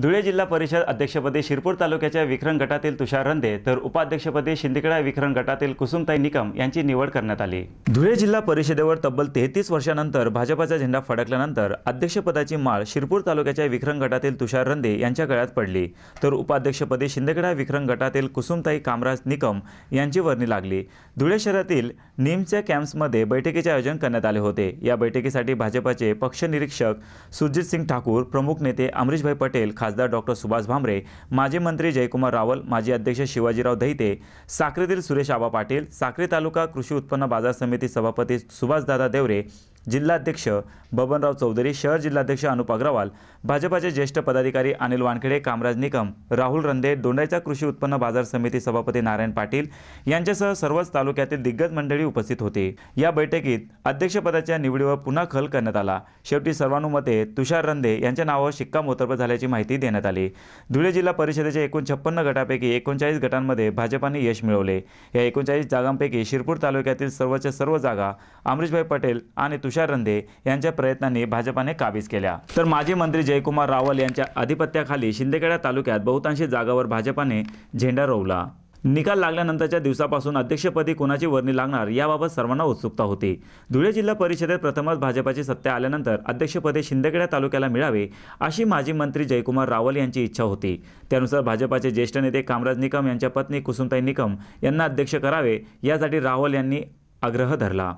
धुळे जिल्हा परिषद अध्यक्षपदी शिरपूर तालुक्याच्या विक्रम गटातील तुषार रंदे तर उपाध्यक्षपदी शिंदेकडा विक्रम गटातील कुसुमताई निकम यांची निवड करण्यात आली. धुळे जिल्हा परिषदेवर तब्बल तेहतीस वर्षानंतर भाजपाचा झेंडा फडकल्यानंतर अध्यक्षपदाची माळ शिरपूर तालुक्याच्या विक्रम गटातील तुषार रंदे यांच्या गळ्यात पडली. तर उपाध्यक्षपदी शिंदेकडा विक्रम गटातील कुसुमताई कामराज निकम यांची वर्णी लागली. धुळे शहरातील निमच्या कॅम्प्समध्ये बैठकीचे आयोजन करण्यात आले होते. या बैठकीसाठी भाजपाचे पक्ष निरीक्षक सुजित सिंग ठाकूर प्रमुख नेते अमरीशभाई पटेल खासदार डॉक्टर सुभाष भामरे माजी मंत्री जयकुमार रावल माजी अध्यक्ष शिवाजीराव दहिते साक्रीतील सुरेश आबा पाटील साक्री तालुका कृषी उत्पन्न बाजार समिती सभापती सुभाषदादा देवरे जिल्हाध्यक्ष बबनराव चौधरी शहर जिल्हाध्यक्ष अनुप अग्रवाल भाजपाचे ज्येष्ठ पदाधिकारी अनिल वानखेडे कामराज निकम राहुल रंदे दोंडाईचा कृषी उत्पन्न बाजार समिती सभापती नारायण पाटील यांच्यासह सर्वच तालुक्यातील दिग्गज मंडळी उपस्थित होते. या बैठकीत अध्यक्षपदाच्या निवडीवर पुन्हा खल करण्यात आला. शेवटी सर्वानुमते तुषार रंदे यांच्या नावावर शिक्कामोर्तब झाल्याची माहिती देण्यात आली. धुळे जिल्हा परिषदेच्या एकूण छप्पन्न गटापैकी एकोणचाळीस गटांमध्ये भाजपाने यश मिळवले. या एकोणचाळीस जागांपैकी शिरपूर तालुक्यातील सर्वच्या सर्व जागा अमरीशभाई पटेल आणि तुषार रंदे यांच्या प्रयत्नांनी भाजपाने काबीज केल्या. तर माजी मंत्री जयकुमार रावल यांच्या अधिपत्याखाली शिंदेखेडा तालुक्यात बहुतांशी जागावर भाजपाने झेंडा रोवला. निकाल लागल्यानंतरच्या दिवसापासून अध्यक्षपदी कोणाची वर्णी लागणार याबाबत सर्वांना उत्सुकता होती. धुळे जिल्हा परिषदेत प्रथमच भाजपाची सत्ता आल्यानंतर अध्यक्षपदी शिंदेखेडा तालुक्याला मिळावे अशी माजी मंत्री जयकुमार रावल यांची इच्छा होती. त्यानुसार भाजपाचे ज्येष्ठ नेते कामराज निकम यांच्या पत्नी कुसुमताई निकम यांना अध्यक्ष करावे यासाठी रावल यांनी आग्रह धरला.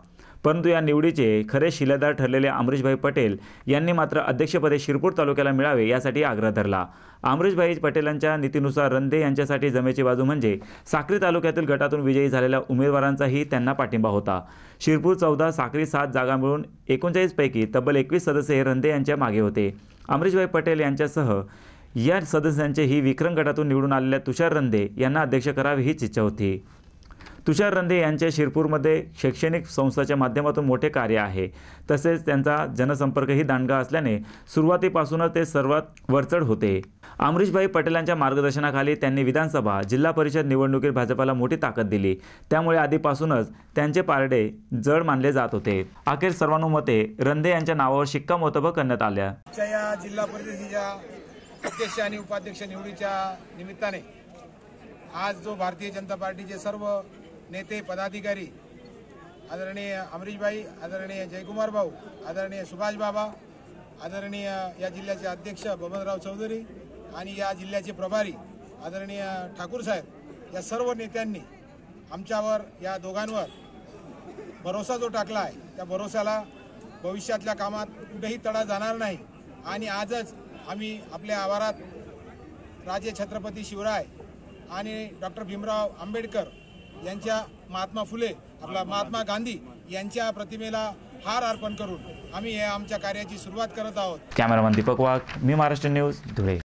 परंतु या निवडीचे खरे शिलेदार ठरलेले अमरीशभाई पटेल यांनी मात्र अध्यक्षपदे शिरपूर तालुक्याला मिळावे यासाठी आग्रह धरला. अमरीशभाई पटेलांच्या नीतीनुसार रंदे यांच्यासाठी जमेची बाजू म्हणजे साक्री तालुक्यातील गटातून विजयी झालेल्या उमेदवारांचाही त्यांना पाठिंबा होता. शिरपूर चौदा साक्री सात जागा मिळून एकोणचाळीसपैकी तब्बल एकवीस सदस्य हे रंदे यांच्या मागे होते. अमरीशभाई पटेल यांच्यासह या सदस्यांचे ही विक्रम गटातून निवडून आलेल्या तुषार रंदे यांना अध्यक्ष करावी हीच इच्छा होती. तुषार रंधे यांचे शिरपूरमध्ये शैक्षणिक संस्थाच्या माध्यमातून मोठे कार्य आहे. तसेच त्यांचा जनसंपर्कही दांडगा असल्याने सुरुवातीपासूनच ते सर्वात वरचढ होते. अमरीशभाई पटेलांच्या मार्गदर्शनाखाली त्यांनी विधानसभा जिल्हा परिषद निवडणुकीत भाजपाला मोठी ताकद दिली. त्यामुळे आधीपासूनच त्यांचे पारडे जड मानले जात होते. अखेर सर्वानुमते रंधे यांच्या नावावर शिक्कामोर्तब करण्यात आल्या. या जिल्हा परिषदेच्या अध्यक्ष आणि उपाध्यक्ष निवडीच्या निमित्ताने आज जो भारतीय जनता पार्टीचे सर्व नेते पदाधिकारी आदरणीय अमरीशभाई आदरणीय जयकुमार भाऊ आदरणीय सुभाष बाबा आदरणीय या जिल्ह्याचे अध्यक्ष बबनराव चौधरी आणि या जिल्ह्याचे प्रभारी आदरणीय ठाकूर साहेब या सर्व नेत्यांनी आमच्यावर या दोघांवर भरोसा जो टाकला आहे त्या भरोसाला भविष्यातल्या कामात कुठेही तडा जाणार नाही आणि आजच आम्ही आपल्या आवारात राजे छत्रपती शिवराय आणि डॉक्टर भीमराव आंबेडकर यांच्या महात्मा फुले आपला महात्मा गांधी यांच्या प्रतिमेला हार अर्पण करून आम्ही या आमच्या कार्याची सुरुवात करत आहोत. कॅमेरामन दीपक वाघ मी महाराष्ट्र न्यूज धुळे.